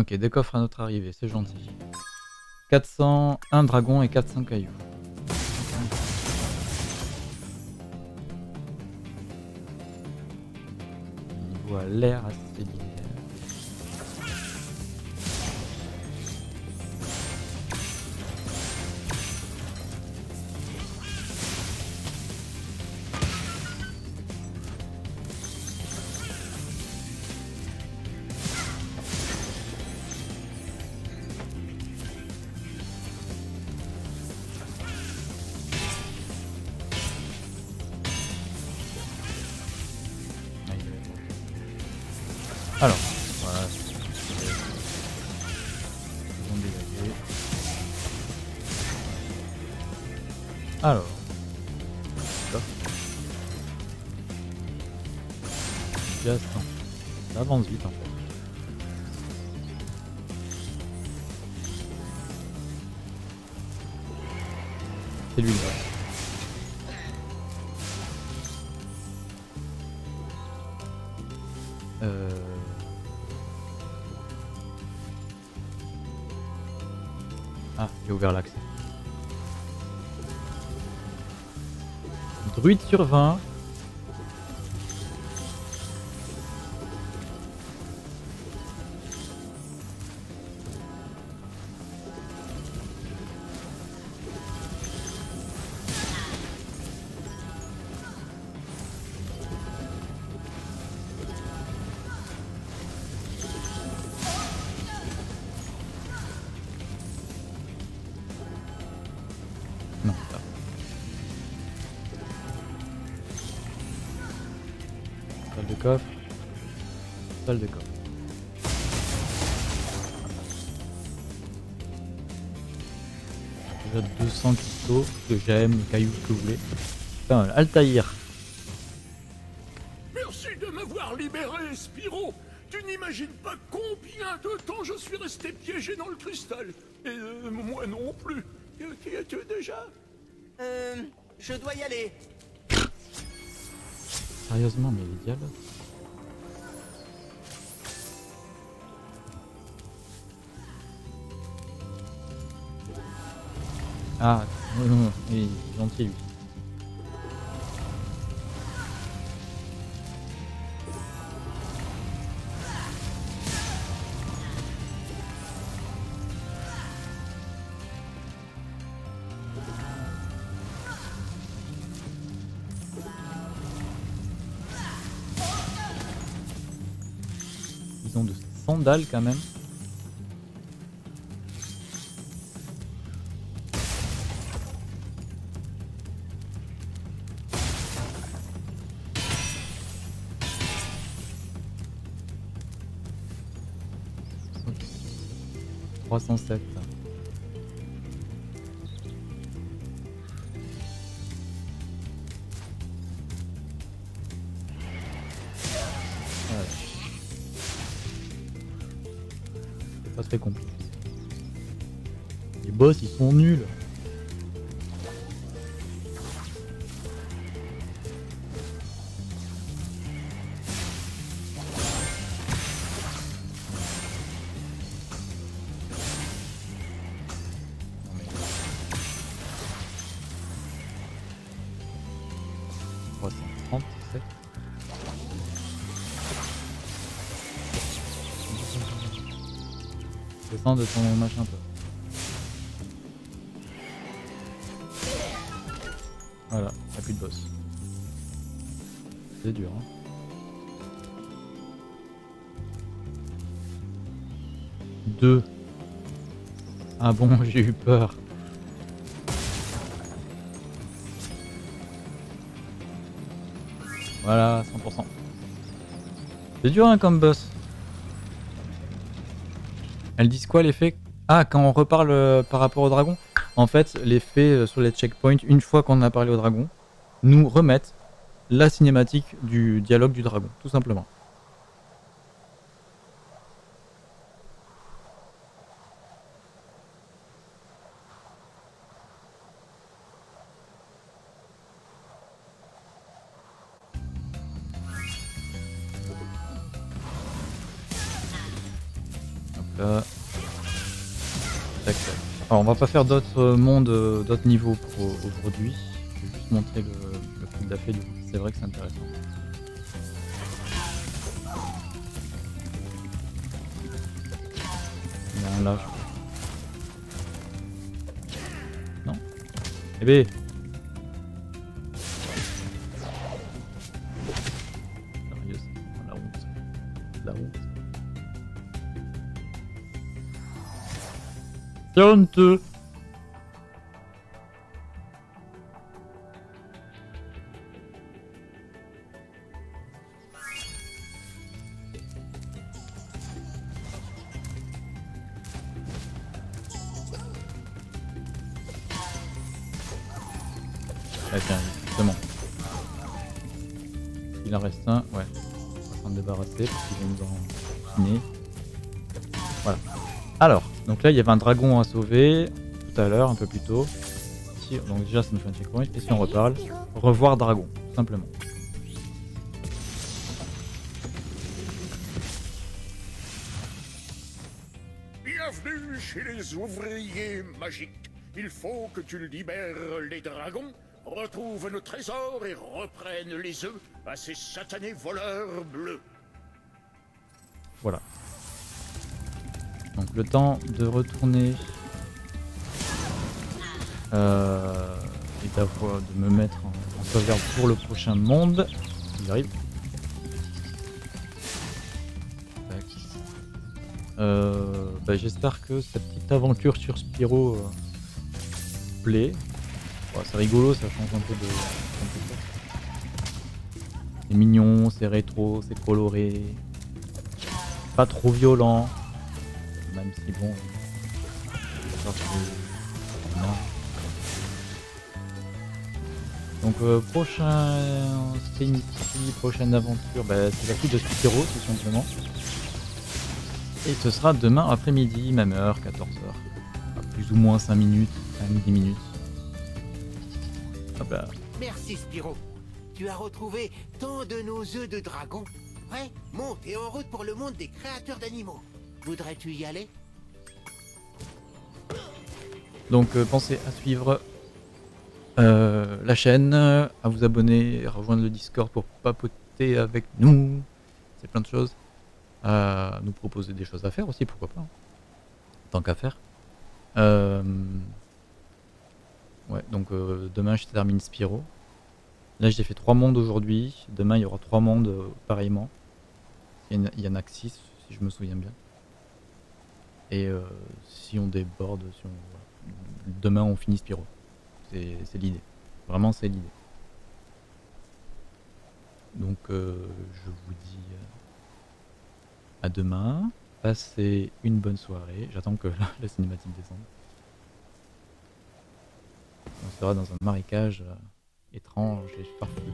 Ok, des coffres à notre arrivée, c'est gentil. 400, un dragon et 400 cailloux. On voit l'air assez Alors, voilà. Alors. Hop. Déjà 100. Ça avance vite en fait. C'est lui là. Euh... Ah, j'ai ouvert l'accès. Druide sur 20. Coffre. Salle de coffre. Déjà 200 cristaux, que j'aime, cailloux, ce que vous voulez. Putain, Altaïr. Merci de m'avoir libéré, Spiro. Tu n'imagines pas combien de temps je suis resté piégé dans le cristal. Et euh, moi non plus. Qui es-tu déjà? Euh, je dois y aller. Sérieusement, mais les dialogues. Ah, est gentil lui. Ils ont de sandales quand même. 307. Voilà. C'est pas très compliqué. Les boss ils sont nuls. 337. Descends de ton machin toi. Voilà, y'a plus de boss. C'est dur hein. Deux. Ah bon, j'ai eu peur. Voilà, 100%. C'est dur hein, comme boss. Elles disent quoi l'effet Ah, quand on reparle euh, par rapport au dragon? En fait, l'effet euh, sur les checkpoints, une fois qu'on a parlé au dragon, nous remettent la cinématique du dialogue du dragon, tout simplement. Tac. Alors on va pas faire d'autres mondes, euh, d'autres niveaux pour aujourd'hui. Je vais juste montrer le, le truc d'affaire. C'est vrai que c'est intéressant. Il y a un là. Non Eh c'est la honte. La honte. Honteux. Ah tiens, justement. Il en reste un, ouais. On va s'en débarrasser parce qu'il va nous en finir. Voilà. Alors, donc là il y avait un dragon à sauver tout à l'heure, un peu plus tôt. Si- donc déjà ça nous fait un checkpoint. Et si on reparle, revoir dragon, simplement. Bienvenue chez les ouvriers magiques. Il faut que tu libères les dragons, retrouves nos trésors et reprennes les œufs à ces satanés voleurs bleus. Donc le temps de retourner euh, et d'avoir de me mettre en, en sauvegarde pour le prochain monde. Euh, bah, J'espère que cette petite aventure sur Spyro euh, plaît. C'est rigolo, ça change un peu de- C'est mignon, c'est rétro, c'est coloré. Pas trop violent, même si bon, non. Donc euh, prochain Infinity, prochaine aventure, bah, c'est la suite de Spyro tout simplement. Et ce sera demain après-midi, même heure, 14h. Plus ou moins 5 minutes, 5-10 minutes. Hop là. Merci Spyro. Tu as retrouvé tant de nos œufs de dragon. Ouais, monte et en route pour le monde des créateurs d'animaux. Voudrais-tu y aller? Donc euh, pensez à suivre euh, la chaîne, à vous abonner, à rejoindre le Discord pour papoter avec nous. C'est plein de choses. À nous proposer des choses à faire aussi, pourquoi pas. hein. Tant qu'à faire. Euh, Ouais, donc euh, demain je termine Spyro. Là j'ai fait trois mondes aujourd'hui. Demain il y aura trois mondes euh, pareillement. Il y, en a, il y en a que six si je me souviens bien. Et euh, si on déborde, si on, demain on finit Spyro. C'est l'idée. Vraiment c'est l'idée. Donc euh, je vous dis euh, à demain. Passez une bonne soirée. J'attends que la, cinématique descende. On sera dans un marécage étrange et farfelu.